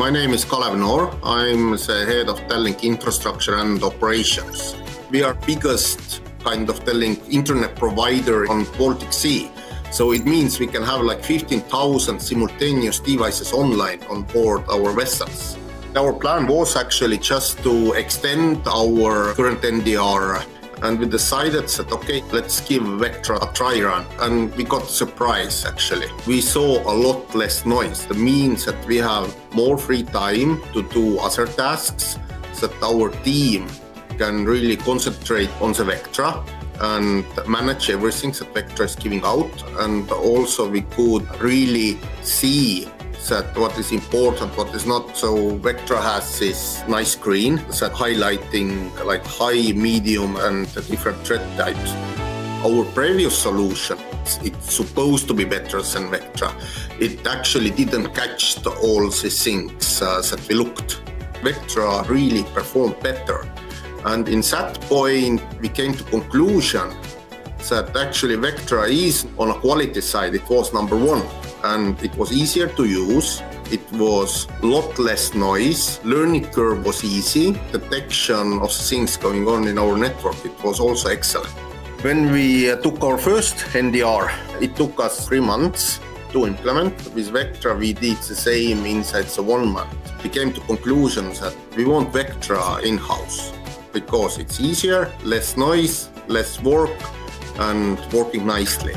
My name is Kalev Noor. I'm the head of Tallink Infrastructure and Operations. We are biggest kind of Tallink internet provider on Baltic Sea. So it means we can have like 15,000 simultaneous devices online on board our vessels. Our plan was actually just to extend our current NDR and we decided that okay let's give vectra a try run. And we got surprise actually. We saw a lot less noise. That means that we have more free time to do other tasks that our team can really concentrate on the vectra and manage everything that Vectra is giving out. And also we could really see that what is important, what is not. So Vectra has this nice screen that highlighting like high, medium and different threat types. Our previous solution, it's supposed to be better than Vectra. It actually didn't catch the, all the things uh, that we looked. Vectra really performed better. And in that point, we came to conclusion that actually Vectra is on a quality side, it was number one and it was easier to use. It was a lot less noise. Learning curve was easy. Detection of things going on in our network, it was also excellent. When we uh, took our first NDR, it took us three months to implement. With Vectra, we did the same inside the one month. We came to conclusions that we want Vectra in-house because it's easier, less noise, less work, and working nicely.